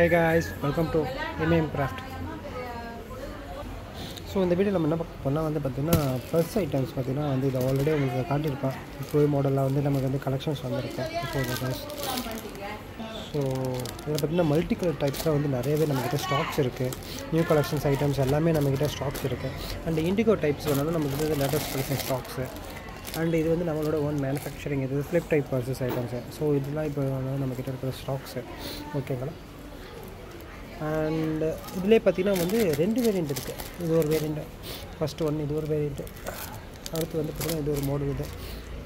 Hey guys welcome to M A M craft so இந்த video நம்ம என்ன பார்க்க போனால் வந்து பார்த்திங்கன்னா ப்ளஸ் ஐட்டம்ஸ் பார்த்திங்கன்னா வந்து இதை ஆல்ரெடி உங்களுக்கு காட்டியிருப்பேன். இப்போ மாடலில் வந்து நமக்கு வந்து கலெக்ஷன்ஸ் வந்திருக்கு. இப்போ ஸோ இதில் பார்த்திங்கன்னா மல்டி கலர் டைப்ஸில் வந்து நிறையவே நம்மக்கிட்ட ஸ்டாக்ஸ் இருக்குது நியூ கலெக்ஷன்ஸ் ஐட்டம்ஸ் எல்லாமே நம்மக்கிட்ட ஸ்டாக்ஸ் இருக்குது அண்ட் இண்டிகோ டைப்ஸ் வேணாலும் நமக்கு வந்து லேட்டஸ்ட் கலெக்ஷன் ஸ்டாக்ஸு அண்ட் இது வந்து நம்மளோட ஓன் மேனுஃபேக்சரிங் இது flip type purses items so இதெல்லாம் இப்போ வந்து நம்மக்கிட்ட இருக்கிற ஸ்டாக்ஸு ஓகேங்களா அண்ட் இதிலே பார்த்தீங்கன்னா வந்து ரெண்டு வேரியண்ட் இருக்குது இது ஒரு வேரியண்ட்டு ஃபஸ்ட்டு ஒன் இது ஒரு வேரியண்ட்டு அடுத்து வந்து பார்த்திங்கன்னா இது ஒரு மாடல் இது.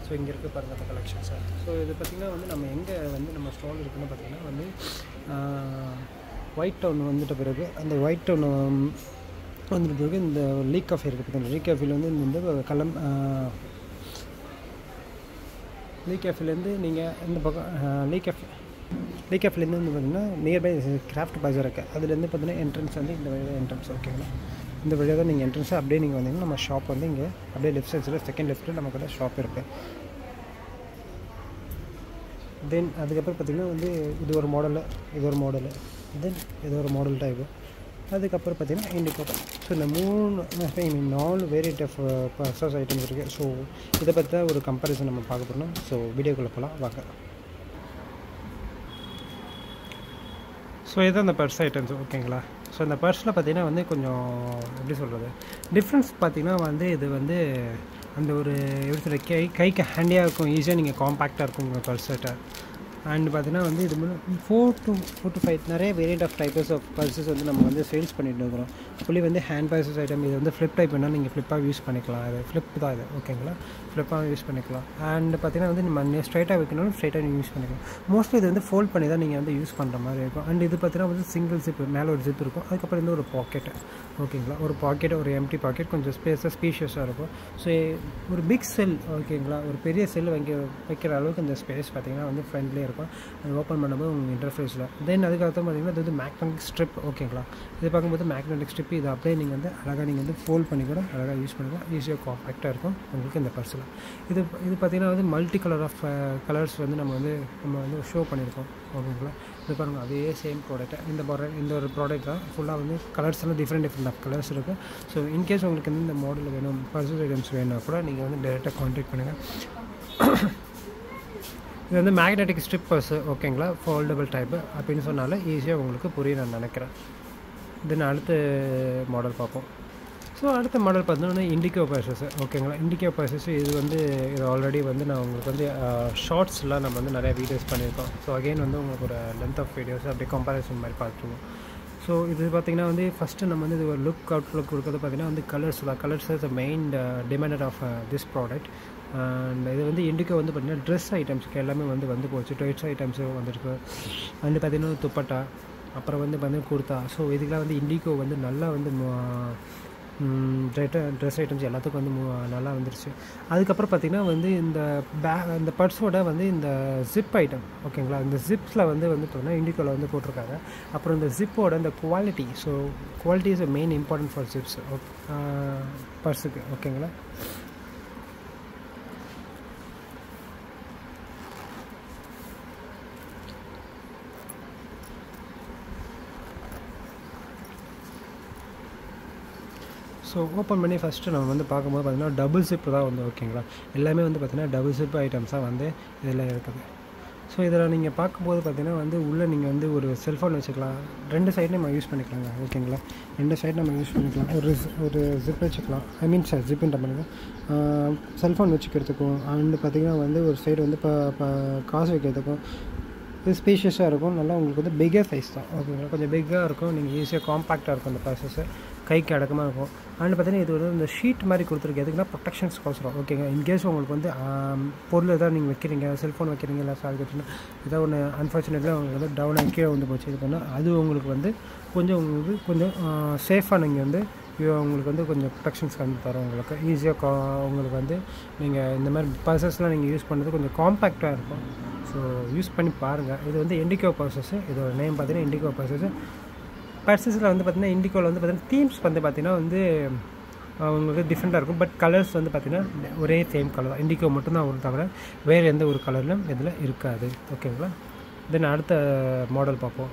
ஸோ இங்கே இருக்குது பாருங்கள் அந்த கலெக்ஷன்ஸ் ஸோ இது பார்த்திங்கன்னா வந்து நம்ம எங்கே வந்து நம்ம ஸ்டால் இருக்குதுன்னு பார்த்திங்கன்னா வந்து ஒயிட் டவுன் வந்துட்ட பிறகு அந்த ஒயிட் டவுன் வந்துட்ட பிறகு இந்த லீக் காஃபி இருக்குது பார்த்தீங்கன்னா லீக் காஃபியில் வந்து இந்த கலம் லீ கேஃபிலேருந்து நீங்கள் இந்த பக்கம் லீ கேஃபி லீ கேஃபிலேருந்து வந்து பார்த்தீங்கன்னா நியர்பை கிராஃப்ட் பஜார் இருக்குது அதுலேருந்து பார்த்தீங்கன்னா என்ட்ரன்ஸ் வந்து இந்த வழியாக என்ட்ரன்ஸ் ஓகேங்களா இந்த வழியாக தான் நீங்கள் என்ட்ரன்ஸ் அப்படியே நீங்கள் வந்தீங்கன்னா நம்ம ஷாப் வந்து இங்கே அப்படியே லெஃப்ட் சைட்ஸில் செகண்ட் லெஃப்ட்டில் நம்ம கூட ஷாப் இருக்குது தென் அதுக்கப்புறம் பார்த்திங்கன்னா வந்து இது ஒரு மாடலு இது ஒரு மாடலு தென் இது ஒரு மாடல் டைப்பு அதுக்கப்புறம் பார்த்திங்கன்னா இண்டிகோ ஸோ இந்த மூணு ஐ மீன் நாலு வேரியட் ஆஃப் பர்சஸ் ஐட்டம்ஸ் இருக்குது ஸோ இதை பற்றி தான் ஒரு கம்பேரிசன் நம்ம பார்க்க போகிறோம் ஸோ வீடியோக்குள்ளே போகலாம் பார்க்கலாம் ஸோ இதுதான் அந்த பர்ஸ் ஐட்டம்ஸ் ஓகேங்களா? ஸோ இந்த பர்ஸில் பார்த்தீங்கன்னா வந்து கொஞ்சம் எப்படி சொல்கிறது டிஃப்ரென்ஸ் பார்த்தீங்கன்னா வந்து இது வந்து அந்த ஒரு எப்படி சொல்கிற கை கைக்கு ஹேண்டியாக இருக்கும் ஈஸியாக நீங்கள் காம்பேக்டாக இருக்கும் உங்கள் பர்ஸிட்ட அண்ட் பார்த்தீங்கன்னா வந்து இது four to four to five நிறைய variant of types of purses வந்து நம்ம வந்து சேல்ஸ் பண்ணிட்டு இருக்கிறோம். ஃபுல்லி வந்து ஹேண்ட் பர்சஸ் ஐட்டம் இது வந்து ஃப்ளிப் டைப் வேணால் நீங்கள் ஃப்ளிப்பாக யூஸ் பண்ணிக்கலாம். அது ஃப்ளிப் தான் இது ஓகேங்களா ஃப்ளிப்பாக யூஸ் பண்ணிக்கலாம். அண்ட் பார்த்தீங்கன்னா வந்து நம்ம ஸ்ட்ரைட்டாக வைக்கணும் ஸ்ட்ரைட்டாக நீங்கள் யூஸ் பண்ணிக்கலாம். மோஸ்ட்லி இது வந்து ஃபோல்ட் பண்ணி தான் நீங்கள் வந்து யூஸ் பண்ணுற மாதிரி இருக்கும். அண்ட் இது பார்த்தீங்கன்னா வந்து சிங்கிள் ஜிப் மேலே ஒரு ஜிப் இருக்கும். அதுக்கப்புறம் வந்து ஒரு பாக்கெட்டு ஓகேங்களா ஒரு பாக்கெட் ஒரு எம்டி பாக்கெட் கொஞ்சம் ஸ்பேஸாக ஸ்பீஷியஸாக இருக்கும். ஸோ ஒரு பிக் செல் ஓகேங்களா ஒரு பெரிய செல் வைக்க வைக்கிற அளவுக்கு இந்த ஸ்பேஸ் பார்த்தீங்கன்னா வந்து ஃப்ரெண்ட்லியாக இருக்கும். அது ஓப்பன் பண்ணும்போது உங்கள் இன்டர்ஃபேஸில் தென் அதுக்கப்புறம் பார்த்தீங்கன்னா இது வந்து மேக்னெட்டிக் ஸ்ட்ரிப் ஓகேங்களா இது பார்க்கும்போது மேக்னெட்டிக் ஸ்ட்ரிப் இது அப்படியே நீங்கள் வந்து அழகாக நீங்கள் வந்து ஃபோல்ட் பண்ணி கூட அழகாக யூஸ் பண்ணிக்கலாம் ஈஸியாக காம்பேக்டாக இருக்கும் உங்களுக்கு இந்த பர்ஸில் இது இது பார்த்திங்கன்னா வந்து மல்டி கலர் ஆஃப் கலர்ஸ் வந்து நம்ம வந்து நம்ம வந்து ஷோ பண்ணியிருக்கோம் ஓகேங்களா இது பாருங்கள் அதே சேம் ப்ராடக்ட் இந்த ப்ராடக்ட் இந்த ஒரு ப்ராடக்ட் தான் ஃபுல்லாக வந்து கலர்ஸ் எல்லாம் டிஃப்ரெண்ட் டிஃப்ரெண்ட் ஆஃப் கலர்ஸ் இருக்குது ஸோ இன்கேஸ் உங்களுக்கு வந்து இந்த மாடல் வேணும் பர்சஸ் ஐட்டம்ஸ் வேணும்னா கூட நீங்கள் வந்து டேரெக்டாக காண்டாக்ட் பண்ணுங்கள் இது வந்து மேக்னெட்டிக் ஸ்ட்ரிப் பர்ஸு ஓகேங்களா ஃபோல்டபுள் டைப்பு அப்படின்னு சொன்னாலும் ஈஸியாக உங்களுக்கு புரியும் நான் நினைக்கிறேன். தென் அடுத்த மாடல் பார்ப்போம். ஸோ அடுத்த மாடல் பார்த்தீங்கன்னா இண்டிகோ பர்சஸ் ஓகேங்களா இண்டிகோ பர்சஸ் இது வந்து இது ஆல்ரெடி வந்து நான் உங்களுக்கு வந்து ஷார்ட்ஸ்லாம் நம்ம வந்து நிறைய வீடியோஸ் பண்ணியிருக்கோம். ஸோ அகெயின் வந்து உங்களுக்கு ஒரு லென்த் ஆஃப் வீடியோஸ் அப்படியே கம்பேரிசன் மாதிரி பார்த்துருவோம். ஸோ இது பார்த்திங்கன்னா வந்து ஃபஸ்ட்டு நம்ம வந்து இது ஒரு லுக் அவுட் லுக் கொடுக்குறது பார்த்திங்கன்னா வந்து கலர்ஸ் தான். Colours is main demanded of this product and இது வந்து இண்டிகோ வந்து பார்த்திங்கன்னா ட்ரெஸ் ஐட்டம்ஸ்க்கு எல்லாமே வந்து வந்து போச்சு. ட்ரெஸ் ஐட்டம்ஸும் வந்திருக்கு. வந்து பார்த்திங்கன்னா துப்பட்டா அப்புறம் வந்து பார்த்திங்கன்னா குர்த்தா ஸோ இதுக்கெலாம் வந்து இண்டிகோ வந்து நல்லா வந்து ட்ரெஸ் ஐட்டம்ஸ் எல்லாத்துக்கும் வந்து நல்லா வந்துருச்சு. அதுக்கப்புறம் பார்த்திங்கன்னா வந்து இந்த பே இந்த பர்ஸோட வந்து இந்த ஜிப் ஐட்டம் ஓகேங்களா? இந்த ஜிப்ஸில் வந்து வந்து பார்த்தீங்கன்னா இண்டிகோவில் வந்து போட்டிருக்காங்க. அப்புறம் இந்த ஜிப்போட இந்த quality so quality is main important for zips பர்ஸுக்கு ஓகேங்களா? ஸோ ஓப்பன் பண்ணி ஃபஸ்ட்டு நம்ம வந்து பார்க்கும்போது பார்த்திங்கன்னா டபுள் ஜிப் தான் வந்து ஓகேங்களா எல்லாமே வந்து பார்த்திங்கன்னா டபுள் ஜிப் ஐட்டம்ஸாக வந்து இதில் இருக்குது. ஸோ இதில் நீங்கள் பார்க்கும்போது பார்த்திங்கன்னா வந்து உள்ளே நீங்கள் வந்து ஒரு செல்ஃபோன் வச்சுக்கலாம். ரெண்டு சைடு நம்ம யூஸ் பண்ணிக்கலாங்க. ஓகேங்களா ரெண்டு சைடு நம்ம யூஸ் பண்ணிக்கலாம். ஒரு ஒரு ஜிப் வச்சுக்கலாம். ஐ மீன் சார் ஜிப்புன்ற பண்ணுங்கள் செல்ஃபோன் வச்சுக்கிறதுக்கும் அண்டு பார்த்திங்கன்னா வந்து ஒரு சைடு வந்து இப்போ காசு வைக்கிறதுக்கும் இது ஸ்பீஷியஸாக இருக்கும். நல்லா உங்களுக்கு வந்து பிக்கர் சைஸ் தான். ஓகேங்களா கொஞ்சம் பிக்காக இருக்கும். நீங்கள் ஈஸியாக காம்பாக்டாக இருக்கும் அந்த ப்ராசஸ்ஸு கைக்கு அடக்கமாக இருக்கும். அண்ட் பார்த்தீங்கன்னா இது வந்து இந்த ஷீட் மாதிரி கொடுத்துருக்கு எதுக்குன்னா ப்ரொடெக்ஷன்ஸ் கோசரம் ஓகேங்க இன்கேஸ் உங்களுக்கு வந்து பொருள் எதாவது நீங்கள் வைக்கிறீங்க செல்ஃபோன் வைக்கிறீங்க இல்லை சார் வச்சுன்னா ஏதாவது ஒன்று அன்ஃபார்ச்சுனேட்லாம் உங்களுக்கு வந்து டவுன் கீழே வந்து போச்சு. இது பண்ணால் அது உங்களுக்கு வந்து கொஞ்சம் உங்களுக்கு கொஞ்சம் சேஃபாக நீங்கள் வந்து உங்களுக்கு வந்து கொஞ்சம் ப்ரொடெக்ஷன்ஸ் வந்து தரும் உங்களுக்கு. ஈஸியாக கா உங்களுக்கு வந்து நீங்கள் இந்த மாதிரி பர்சஸ்லாம் நீங்கள் யூஸ் பண்ணுறது கொஞ்சம் காம்பேக்டாக இருக்கும். ஸோ யூஸ் பண்ணி பாருங்கள் இது வந்து இண்டிகோ பர்சஸ் இதோட நேம் பார்த்தீங்கன்னா இண்டிகோ பர்சஸ்ஸு பர்சஸில் வந்து பார்த்திங்கன்னா இண்டிகோவில் வந்து பார்த்திங்கன்னா தீம்ஸ் வந்து பார்த்திங்கன்னா வந்து உங்களுக்கு டிஃப்ரெண்ட்டாக இருக்கும். பட் கலர்ஸ் வந்து பார்த்திங்கன்னா ஒரே சேம் கலர் தான். இண்டிகோ மட்டும்தான் வரும் தவிர வேறு எந்த ஒரு கலர்லையும் இதில் இருக்காது. ஓகேங்களா தென் அடுத்த மாடல் பார்ப்போம்.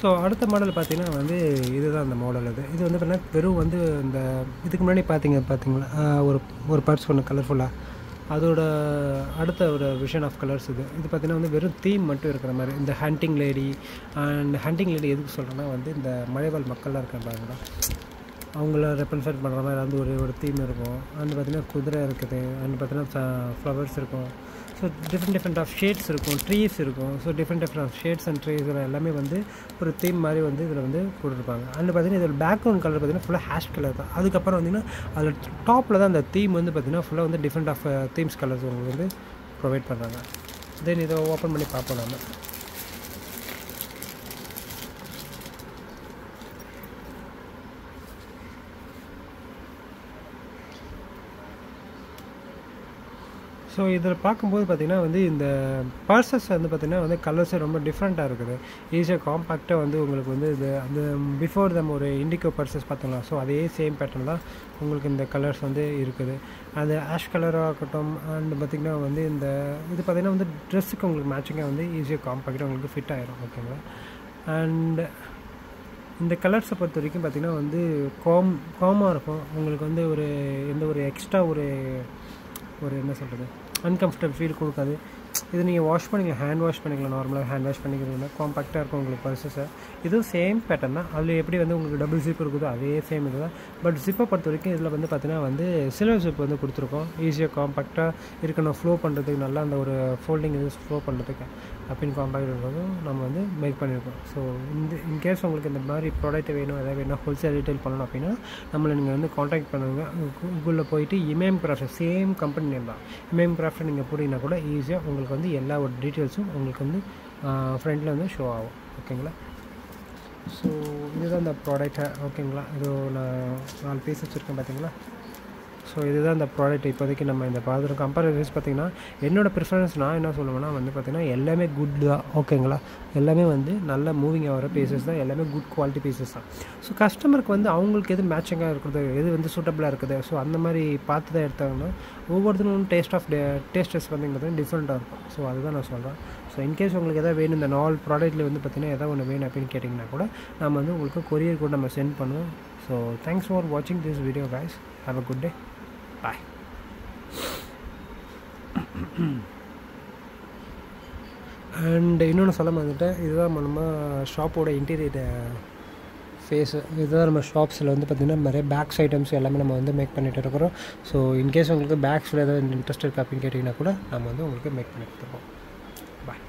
ஸோ அடுத்த மாடல் பார்த்தீங்கன்னா வந்து இதுதான் அந்த மாடல் இது இது வந்து பார்த்தீங்கன்னா வெறும் வந்து இந்த இதுக்கு முன்னாடி பார்த்தீங்க பார்த்தீங்களா ஒரு ஒரு பர்ஸ் ஒன்று கலர்ஃபுல்லாக அதோட அடுத்த ஒரு விஷன் ஆஃப் கலர்ஸ் இது. இது பார்த்திங்கன்னா வந்து வெறும் தீம் மட்டும் இருக்கிற மாதிரி. இந்த hunting lady and hunting lady எதுக்கு சொல்கிறேன்னா வந்து இந்த மலைவாழ் மக்கள்லாம் இருக்காங்க அவங்கள ரெப்ரசன்ட் பண்ணுற மாதிரி வந்து ஒரு ஒரு தீம் இருக்கும். அண்ட் பார்த்தீங்கன்னா குதிரை இருக்குது. அண்ட் பார்த்திங்கன்னா ஃப்ளவர்ஸ் இருக்கும். So different different of shades இருக்கும். ட்ரீஸ் இருக்கும். So different different of shades and trees எல்லாமே வந்து ஒரு தீம் மாதிரி வந்து இதில் வந்து போட்டுருப்பாங்க. அண்ட் பார்த்தீங்கன்னா இதில் பேக்ரவுண்ட் கலர் பார்த்தீங்கன்னா ஃபுல்லாக ஹேஷ் கலர் தான். அதுக்கப்புறம் வந்தீங்கன்னா அதில் டாப்பில் தான் அந்த தீம் வந்து பார்த்தீங்கன்னா ஃபுல்லாக வந்து டிஃப்ரெண்ட் ஆஃப் தீம்ஸ் கலர்ஸ் உங்களுக்கு வந்து ப்ரொவைட் பண்ணுறாங்க தென் இதை ஓப்பன் பண்ணி பார்ப்போம் நம்ம ஸோ இதில் பார்க்கும்போது பார்த்திங்கன்னா வந்து இந்த பர்சஸ் வந்து பார்த்திங்கன்னா வந்து கலர்ஸே ரொம்ப டிஃப்ரெண்ட்டாக இருக்குது. ஈஸியாக காம்பேக்டாக வந்து உங்களுக்கு வந்து இது அந்த பிஃபோர் தம் ஒரு இண்டிகோ பர்சஸ் பார்த்தோங்களா ஸோ அதே சேம் பேட்டர்ன் தான் உங்களுக்கு இந்த கலர்ஸ் வந்து இருக்குது. அது ஆஷ் கலராக இருக்கட்டும் அண்ட் பார்த்திங்கன்னா வந்து இந்த இது பார்த்திங்கன்னா வந்து ட்ரெஸ்ஸுக்கு உங்களுக்கு மேட்சிங்காக வந்து ஈஸியாக காம்பேக்டாக உங்களுக்கு ஃபிட் ஆகிடும் ஓகேங்களா அண்ட் இந்த கலர்ஸை பொறுத்த வரைக்கும் பார்த்திங்கன்னா வந்து காம் காமாக இருக்கும். உங்களுக்கு வந்து ஒரு எந்த ஒரு எக்ஸ்ட்ரா ஒரு ஒரு என்ன சொல்கிறது அன்கம்ஃபர்டபுள் ஃபீல் கொடுக்காது. இது நீங்கள் வாஷ் பண்ணிக்கலாம் ஹேண்ட் வாஷ் பண்ணிக்கலாம். நார்மலாக ஹேண்ட் வாஷ் பண்ணிக்கிறதுனா காம்பாக்டாக இருக்கும் உங்களுக்கு பர்சஸை இதுவும் சேம் பேட்டர்ன் தான். அதில் எப்படி வந்து உங்களுக்கு டபுள் ஜிப் இருக்குதோ அதே சேம் இது தான். பட் ஜிப்பை பொறுத்த வரைக்கும் இதில் வந்து பார்த்தீங்கன்னா வந்து சில்வர் ஜிப் வந்து கொடுத்துருக்கோம். ஈஸியாக காம்பாக்டாக இருக்கணும். ஃப்ளோ பண்ணுறதுக்கு நல்லா அந்த ஒரு ஃபோல்டிங் இது ஃப்ளோ பண்ணுறதுக்கு அப்படின்னு காம்பேக்ட் இருக்கிறதும் நம்ம வந்து மேக் பண்ணியிருக்கோம் ஸோ இந்த இன்கேஸ் உங்களுக்கு இந்த மாதிரி ப்ராடக்ட் வேணும் எதாவது வேணும் ஹோல்சேல் ரீட்டைல் பண்ணணும் அப்படின்னா நம்மளை நீங்கள் வந்து காண்டாக்ட் பண்ணுங்க. கூகுளில் போயிட்டு இமேம் கிராஃப்ட் சேம் கம்பெனி நேம் தான். இமேம் கிராஃப்ட் நீங்கள் போட்டிங்கன்னா கூட ஈஸியாக உங்களுக்கு வந்து எல்லா ஒரு டீட்டெயில்ஸும் உங்களுக்கு வந்து ஃப்ரண்ட்டில் வந்து ஷோ ஆகும். ஓகேங்களா ஸோ இதுதான் இந்த ப்ராடக்ட்டை ஓகேங்களா இது நான் நாலு பீஸ் வச்சுருக்கேன் பார்த்தீங்களா ஸோ இதுதான் இந்த ப்ராடக்ட் இப்போதைக்கு நம்ம இந்த பார்த்துருக்கோம் கம்பேரிட்டிவ்ஸ் பார்த்திங்கன்னா என்னோடய ப்ரிஃபரன்ஸ் நான் என்ன சொல்லுவேன்னா வந்து பார்த்திங்கன்னா எல்லாமே குட் தான். ஓகேங்களா எல்லாமே வந்து நல்ல மூவிங் ஆகிற பீசஸ் தான். எல்லாமே குட் குவாலிட்டி பீசஸ் தான். ஸோ கஸ்டமருக்கு வந்து அவங்களுக்கு எது மேட்சிங்காக இருக்கிறது எது வந்து சூட்டபிளாக இருக்குது ஸோ அந்த மாதிரி பார்த்து தான் எடுத்தாங்கன்னா ஒவ்வொருத்தரும் டேஸ்ட் ஆஃப் டே டேஸ்டஸ் வந்து டிஃப்ரெண்ட்டாக இருக்கும். ஸோ அதுதான் நான் சொல்கிறேன் ஸோ இன்கேஸ் உங்களுக்கு எதாவது வேணும் இந்த நாலு ப்ராடக்ட்டில் வந்து பார்த்திங்கன்னா எதாவது ஒன்று வேணும் அப்படின்னு கேட்டிங்கன்னா கூட நம்ம வந்து உங்களுக்கு கொரியர் கூட நம்ம சென்ட் பண்ணுவோம். ஸோ தேங்க்ஸ் ஃபார் வாட்சிங் this video guys have a good day bye and இன்னொன்று சொல்ல வந்துட்டேன் இதுதான் நம்ம ஷாப்போட இன்டீரியர் ஃபேஸு இதுதான் நம்ம ஷாப்ஸில் வந்து பார்த்திங்கன்னா நிறைய பேக்ஸ் ஐட்டம்ஸ் எல்லாமே நம்ம வந்து மேக் பண்ணிகிட்டு இருக்கிறோம். ஸோ இன்கேஸ் உங்களுக்கு பேக்ஸில் ஏதாவது இன்ட்ரெஸ்ட் இருக்குது அப்படின்னு கேட்டிங்கன்னா கூட நம்ம வந்து உங்களுக்கு மேக் பண்ணி கொடுத்துருக்கோம் பாய்